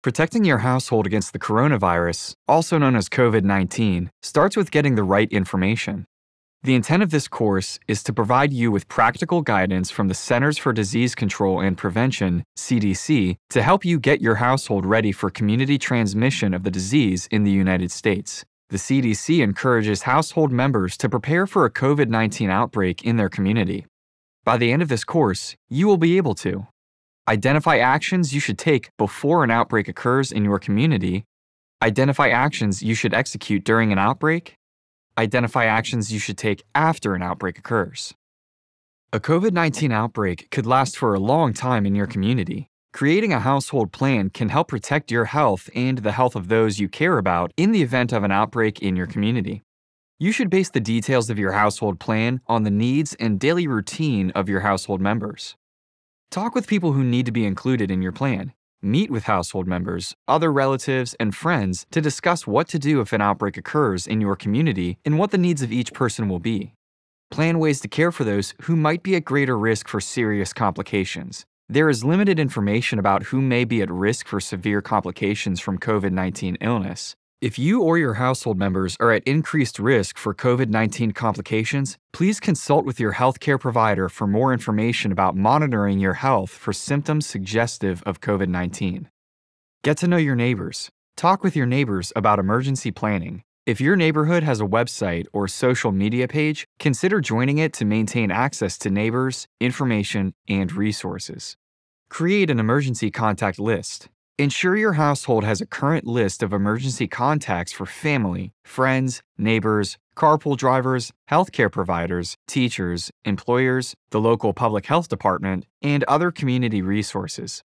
Protecting your household against the coronavirus, also known as COVID 19, starts with getting the right information. The intent of this course is to provide you with practical guidance from the Centers for Disease Control and Prevention, CDC, to help you get your household ready for community transmission of the disease in the United States. The CDC encourages household members to prepare for a COVID 19 outbreak in their community. By the end of this course, you will be able to identify actions you should take before an outbreak occurs in your community, identify actions you should execute during an outbreak, identify actions you should take after an outbreak occurs. A COVID 19 outbreak could last for a long time in your community. Creating a household plan can help protect your health and the health of those you care about in the event of an outbreak in your community. You should base the details of your household plan on the needs and daily routine of your household members. Talk with people who need to be included in your plan. Meet with household members, other relatives, and friends to discuss what to do if an outbreak occurs in your community and what the needs of each person will be. Plan ways to care for those who might be at greater risk for serious complications. There is limited information about who may be at risk for severe complications from COVID 19 illness, if you or your household members are at increased risk for COVID 19 complications, please consult with your healthcare provider for more information about monitoring your health for symptoms suggestive of COVID 19. Get to know your neighbors. Talk with your neighbors about emergency planning. If your neighborhood has a website or social media page, consider joining it to maintain access to neighbors, information, and resources. Create an emergency contact list. Ensure your household has a current list of emergency contacts for family, friends, neighbors, carpool drivers, healthcare providers, teachers, employers, the local public health department, and other community resources.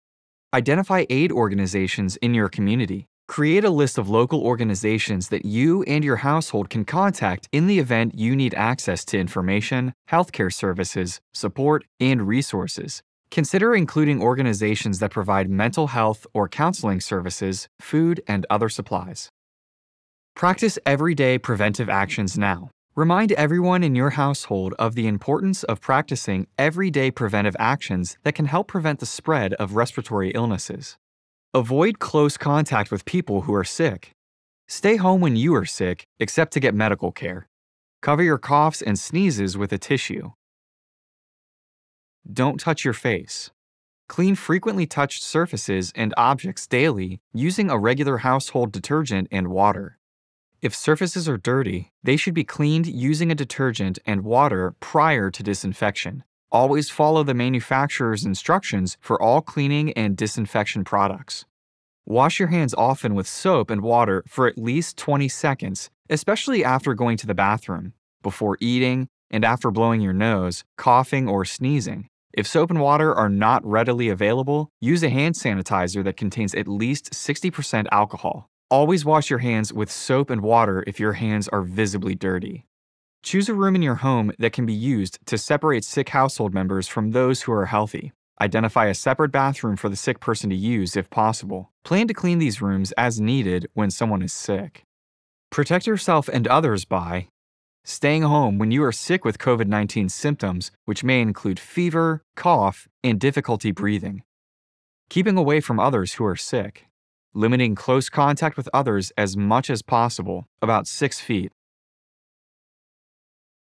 Identify aid organizations in your community. Create a list of local organizations that you and your household can contact in the event you need access to information, healthcare services, support, and resources. Consider including organizations that provide mental health or counseling services, food, and other supplies. Practice everyday preventive actions now. Remind everyone in your household of the importance of practicing everyday preventive actions that can help prevent the spread of respiratory illnesses. Avoid close contact with people who are sick. Stay home when you are sick, except to get medical care. Cover your coughs and sneezes with a tissue. Don't touch your face. Clean frequently touched surfaces and objects daily using a regular household detergent and water. If surfaces are dirty, they should be cleaned using a detergent and water prior to disinfection. Always follow the manufacturer's instructions for all cleaning and disinfection products. Wash your hands often with soap and water for at least 20 seconds, especially after going to the bathroom, before eating, and after blowing your nose, coughing, or sneezing. If soap and water are not readily available, use a hand sanitizer that contains at least 60% alcohol. Always wash your hands with soap and water if your hands are visibly dirty. Choose a room in your home that can be used to separate sick household members from those who are healthy. Identify a separate bathroom for the sick person to use if possible. Plan to clean these rooms as needed when someone is sick. Protect yourself and others by Staying home when you are sick with COVID 19 symptoms, which may include fever, cough, and difficulty breathing. Keeping away from others who are sick. Limiting close contact with others as much as possible, about 6 feet.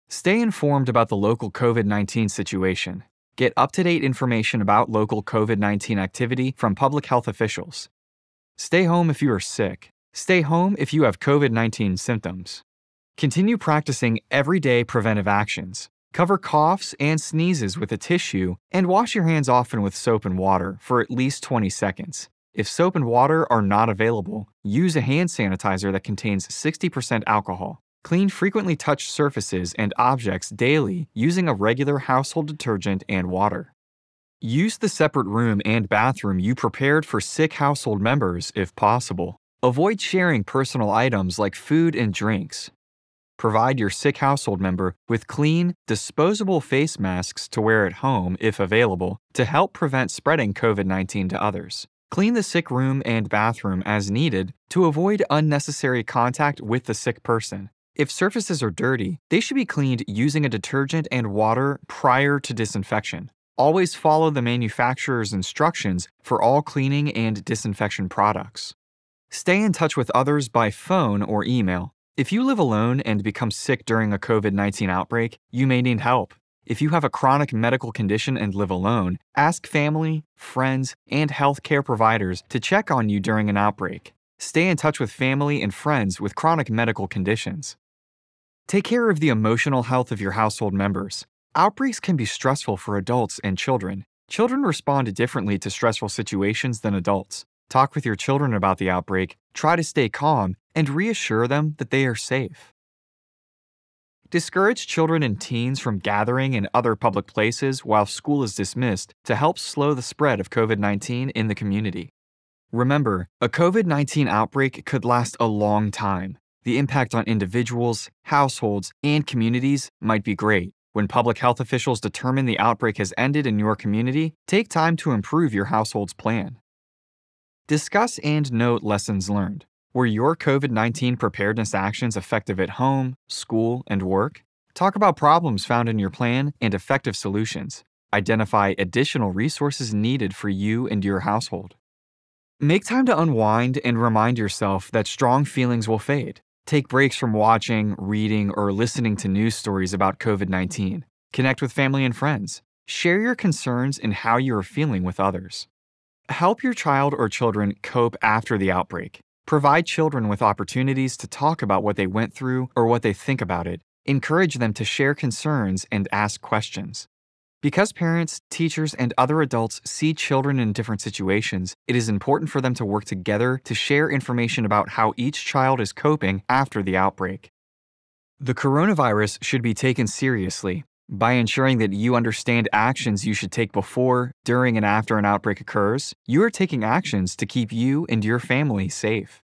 Stay informed about the local COVID 19 situation. Get up to date information about local COVID 19 activity from public health officials. Stay home if you are sick. Stay home if you have COVID 19 symptoms. Continue practicing everyday preventive actions. Cover coughs and sneezes with a tissue and wash your hands often with soap and water for at least 20 seconds. If soap and water are not available, use a hand sanitizer that contains 60% alcohol. Clean frequently touched surfaces and objects daily using a regular household detergent and water. Use the separate room and bathroom you prepared for sick household members if possible. Avoid sharing personal items like food and drinks. Provide your sick household member with clean, disposable face masks to wear at home if available to help prevent spreading COVID 19 to others. Clean the sick room and bathroom as needed to avoid unnecessary contact with the sick person. If surfaces are dirty, they should be cleaned using a detergent and water prior to disinfection. Always follow the manufacturer's instructions for all cleaning and disinfection products. Stay in touch with others by phone or email. If you live alone and become sick during a COVID 19 outbreak, you may need help. If you have a chronic medical condition and live alone, ask family, friends, and healthcare providers to check on you during an outbreak. Stay in touch with family and friends with chronic medical conditions. Take care of the emotional health of your household members. Outbreaks can be stressful for adults and children. Children respond differently to stressful situations than adults. Talk with your children about the outbreak, try to stay calm, and reassure them that they are safe. Discourage children and teens from gathering in other public places while school is dismissed to help slow the spread of COVID 19 in the community. Remember, a COVID 19 outbreak could last a long time. The impact on individuals, households, and communities might be great. When public health officials determine the outbreak has ended in your community, take time to improve your household's plan. Discuss and note lessons learned. Were your COVID 19 preparedness actions effective at home, school, and work? Talk about problems found in your plan and effective solutions. Identify additional resources needed for you and your household. Make time to unwind and remind yourself that strong feelings will fade. Take breaks from watching, reading, or listening to news stories about COVID 19. Connect with family and friends. Share your concerns and how you are feeling with others. Help your child or children cope after the outbreak. Provide children with opportunities to talk about what they went through or what they think about it. Encourage them to share concerns and ask questions. Because parents, teachers, and other adults see children in different situations, it is important for them to work together to share information about how each child is coping after the outbreak. The coronavirus should be taken seriously by ensuring that you understand actions you should take before, during, and after an outbreak occurs, you are taking actions to keep you and your family safe.